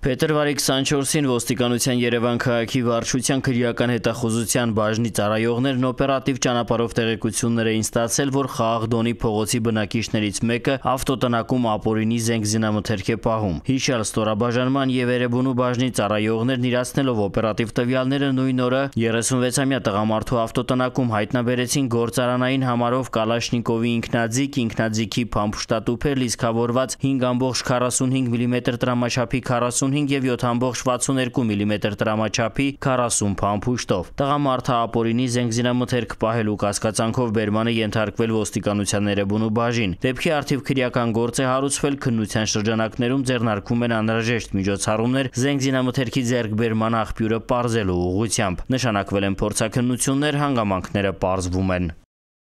Փետրվարի 24-ին ոստիկանության Երևան քաղաքի վարչության քրեական հետախուզության բաժնի ծառայողներն օպերատիվ ճանապարհով տեղեկություններ էին ստացել, որ Խաղաղդոնի փողոցի բնակիչներից մեկը ավտոտնակում ապօրինի զենք զինամթերք է պահում։ Հիշյալ ստորաբաժանման եւ Երևանու բաժնի ծառայողներն իրացնելով օպերատիվ տվյալները նույն օրը 36-ամյա տղամարդու ավտոտնակում հայտնաբերեցին գործարանային համարով Կալաշնիկովի ինքնաձիգ, ինքնաձիգի փամփշտատուփեր լիցքավորված 5.45 մմ տրամաչափի 40 55 եւ 7.62 մմ տրամաչափի 40 փամփուշտով։ Տղամարդը ապօրինի զենգզինամթերք պահելու կասկածանքով բերմանը ենթարկվել ոստիկանության Երևանու բաժին։ Դեպքի արդիվ քրեական գործ է հարուցվել քննության շրջանակներում ձեռնարկվում են անհրաժեշտ միջոցառումներ զենգզինամթերքի ձեռքբերման աղբյուրը ողջելու ուղղությամբ։ Նշանակվել են փորձակնություններ, հանգամանքները ողջվում են։